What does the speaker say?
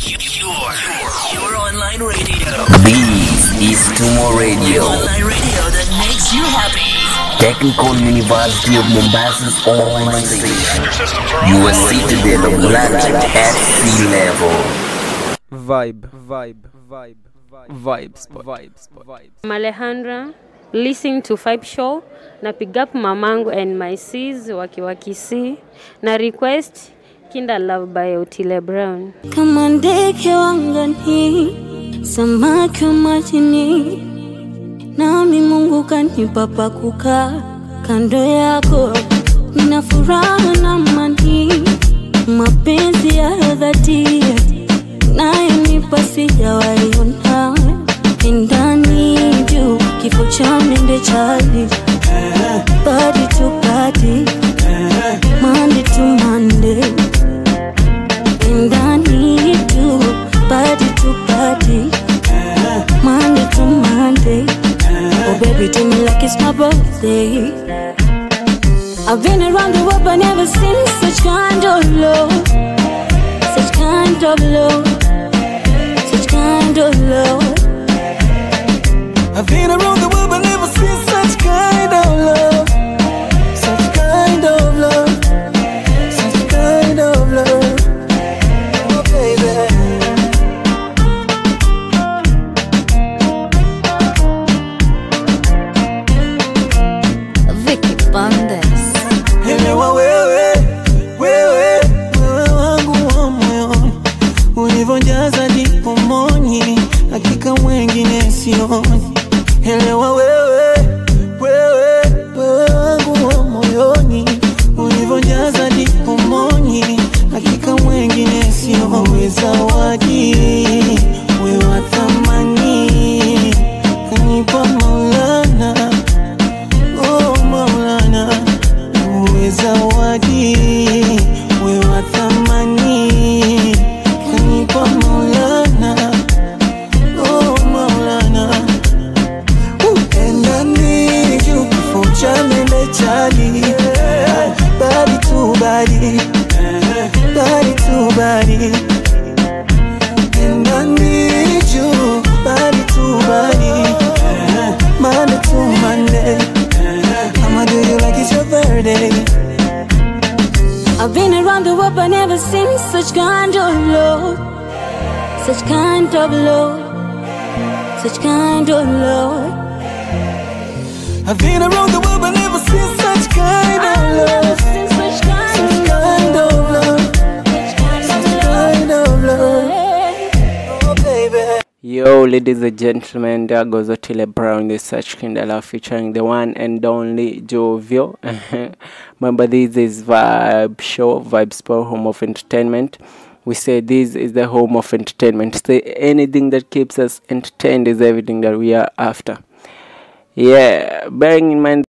Your, your online radio. This is Tumo Radio, Online radio that makes you happy. Technical University of Mombasa's online station. You are seated in the planet at sea level. Vibe, vibe, vibe, vibe, vibe spot, vibe spot, vibe. I'm Alejandra, listening to Vibe Show na pick up mamangu and my sis wakiwa Kisii na request Kinda Love by Otile Brown. kama ndege wangani, samaki wa majini, nami Mungu kanipa pa kukaa kando yako. Nina furaha na amani, mapenzi ya dhati nayonipa sijawaiona ndani juu kifo cha mende chali body Do me like it's my birthday. I've been around the world but never seen such kind of love. Such kind of love sioni. Elewa wewe, wewe, wewe wangu wa moyoni, ulivyojaza ndipo moni, hakika mwengine sioni. Zawadi, cha mende chali, body to body, body to body, and I need you, to body, Monday to Monday. I'ma do you like it's your birthday. I've been around the world but never seen such kind of love Such kind of love Such kind of love I've been around the world Yo, ladies and gentlemen, there goes Otile Brown, the Search Kindala featuring the one and only Jovio. Remember, this is Vibe Show, Vibe Sport, home of entertainment. We say this is the home of entertainment. Say anything that keeps us entertained is everything that we are after. Yeah, bearing in mind